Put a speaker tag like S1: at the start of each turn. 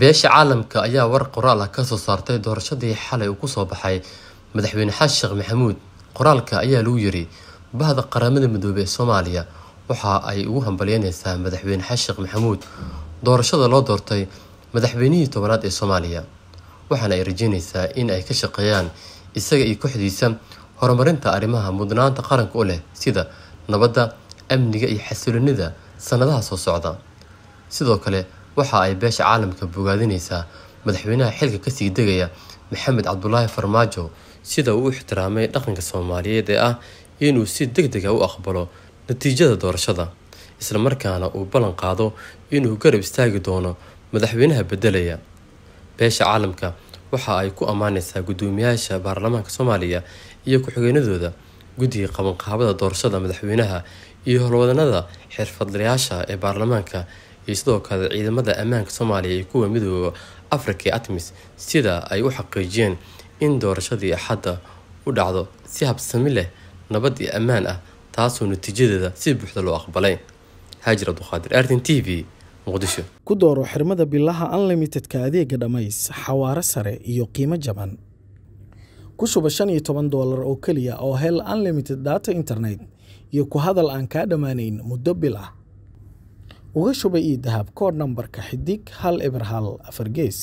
S1: beesha caalamka ayaa war qoraal ah ka soo saartay doorashadii xalay uu ku soo baxay. Madaxweyne xasan maxamuud qoraalka ayaa lagu yiri bahda qaramada midoobey ee soomaaliya waxa ay ugu hambalyeyneysaa madaxweyne xasan maxamuud. Doorashada loo doortay madaxweynihii tobanaad ee soomaaliya waxaana ay rajeyneysaa in ay ka shaqeeyaan isaga iyo kooxdiisa horumarinta arrimaha mudnaanta qaranka u leh sida nabadda amniga iyo xasiloonida sanadaha soo socda. Sidoo kale waxa ay beesha caalamka bogaadineysaa madaxweynaha xilka ka sii degaya maxamed cabdulaahi farmaajo sida uu u ixtiraamay dhaqanka soomaaliyeed ee ah inuu si deg deg a u aqbalo natiijada doorashada islamarkaana uu ballan qaado inuu garab istaagi doono madaxweynaha bedelaya beesha caalamka waxa ay ku ammaaneysaa guddoomiyaasha baarlamaanka soomaaliya iyo ku-xigeenadooda guddiga qabanqaabada doorashada madaxweynaha iyo howlwadanada xirfadlayaasha ee baarlamaanka iyo sidoo kale ciidamada ammaanka soomaaliya iyo kuwa midooda africa ee atmis sida ay u xaqiijiyeen in doorashadii axadda u dhacdo si habsami leh nabad iyo ammaan ah taasoo natiijadeeda si buuxda loo aqbalay. Haajir abduqaadir artin t v muqdisho.
S2: Ku dooro xirmada bilaha unlimitedka adeega dhammays xawaare sare iyo qiimo jaban. Ku shuba shan iyo toban doolar oo keliya oo hel unlimited data internet iyo ku hadal aan kaa dhammaanayn muddo bil ah uga shuba ii dahab koodh nambarka xidig hal eber hal afar gees